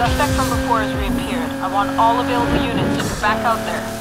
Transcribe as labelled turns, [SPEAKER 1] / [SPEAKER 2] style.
[SPEAKER 1] Suspect from before has reappeared. I want all available units to get back out there.